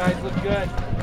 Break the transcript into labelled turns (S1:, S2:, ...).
S1: guys look good.